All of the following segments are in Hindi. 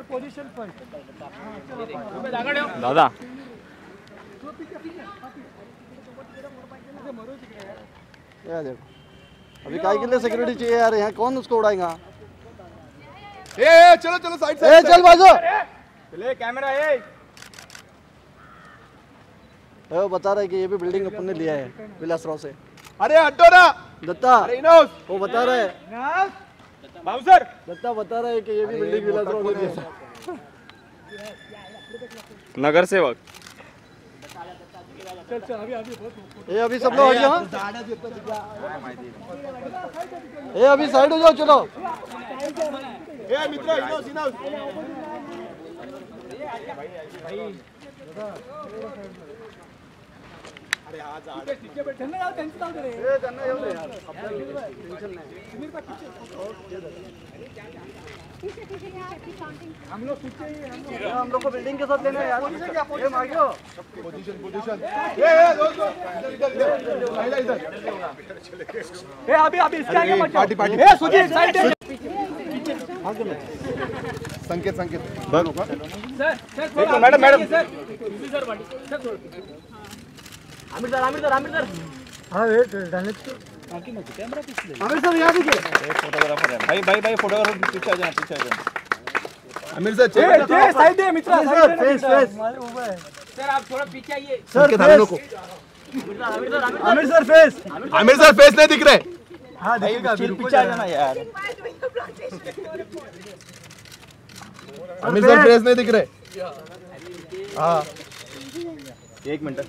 your position first. दादा। ये देखो। अभी काय के लिए सिक्योरिटी चाहिए यार? यहाँ कौन उसको उड़ाएगा? ए, ए चलो चलो साइड ए चल बाजू। ले कैमरा ए ए, वो बता रहा है कि ये भी बिल्डिंग अपन ने लिया है विलासराव से। अरे हटो ना। दत्ता अरे इनोस। वो बता रहा है। बाबू सर दत्ता बता रहा है कि ये भी बिल्डिंग था नगर सेवक। ये अभी सब लोग ये अभी साइड हो जाओ चलो। ए मित्र इनोस इनोस त्यांना जाऊ, त्यांचं जाऊ दे रे. ए, त्यांना येऊ दे यार आपल्याला टेन्शन नाही हम लोग पीछे ही हम लोग- हम लोग को बिल्डिंग के साथ लेना है यार पोजीशन पोजीशन ए ए दोस्त इधर इधर इधर इधर ए, अभी अभी इसके आगे मत पार्टी पार्टी ए, Sujit side. Sanket Sanket sir, sir, madam, madam. Sir. Sir, बड़ी. सर, थोड़ा. हाँ, वेट, डालने तो- आमिर सर यहाँ देखिए। फोटोग्राफर है। भाई भाई भाई फोटोग्राफर पीछे आ जाना पीछे आ जाना आमिर सर चेक साइड दे मित्रा सर, साइड ना, फेस. फेस. मारे उभा आहे. सर आमिर को। Aamir sir face Aamir sir face नहीं दिख रहे। हाँ दिखेगा पीछे आ जाना यार। आमिर सर फेस नहीं दिख रहे। हाँ। एक मिनट।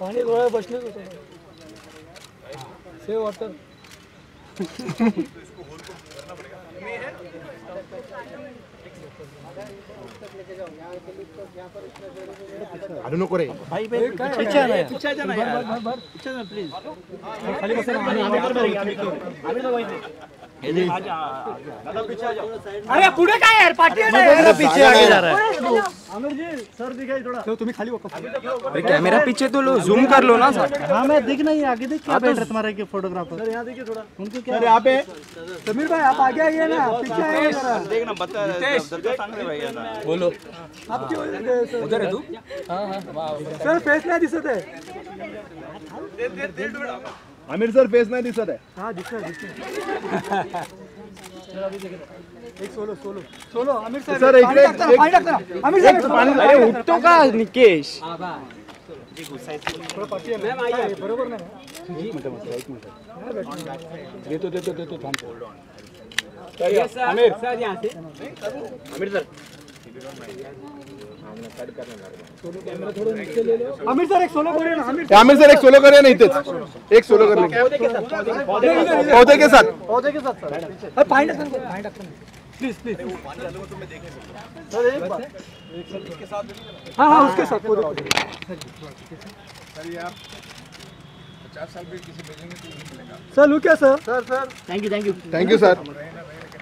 पानी डोळ्यात बसले होते सेव वॉटर अरे नको रे। पीछे आना है? पीछे जाना यार। भर भर। पीछे जाना प्लीज़ खाली बस अरे पुढे काय यार पाठी पीछे आगे जा रहा है आमिर जी सर दिखाई थोड़ा। तो तुम्ही खाली अरे कैमरा पीछे तो लो जूम कर लो ना सर हाँ मैं दिख नहीं आगे देख क्या बैठ रहा तुम्हारा के फोटोग्राफर सर यहाँ देखिए थोड़ा। उनके क्या सर यहाँ पे समीर भाई आप आगे आइए ना पीछे आइए जरा। देख ना बता ना। बोलो। आपकी वजह से उधर है तू? सर फेस नाही दिसत। आहे आमिर सर फेस नहीं दिसत है हाँ दिख रहा है। दिख रहा है। एक solo solo. Solo Aamir sir sir, एक- पाणी एक- पाणी ना. आमिर सर अरे उठतो का निकेश? थोडं पाठी आहे ना. काय, बरोबर नाही देतो देतो देतो थांब Aamir. Sir Aamir sir. Aamir sir एक सोलो करूया ना आमिर आमिर सर एक सोलो करे ना इथेच। एक सोलो कर पौधे के साथ पौधे के साथ। सर। टाकता ना. Please please. सर एक बार हाँ हाँ उसके साथ पूरे पूरे. सर लुक है sir sir. Sir thank you sir हाँ हाँ डाल दो.